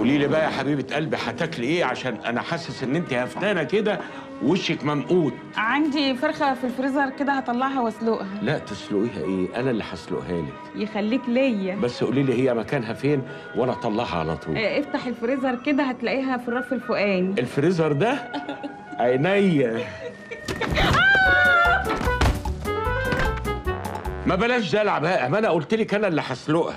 قولي لي بقى يا حبيبة قلبي هتاكلي إيه؟ عشان أنا حاسس إن انت هفتانة كده وشك ممقوت. عندي فرخة في الفريزر كده هطلعها وأسلقها. لا تسلقيها إيه؟ أنا اللي هسلقها لك. يخليك ليا. بس قولي لي هي مكانها فين؟ وأنا أطلعها على طول. آه، افتح الفريزر كده هتلاقيها في الرف الفوقاني الفريزر ده؟ عينيا. ما بلاش دلع بقى ما أنا قلت لك أنا اللي هسلقها.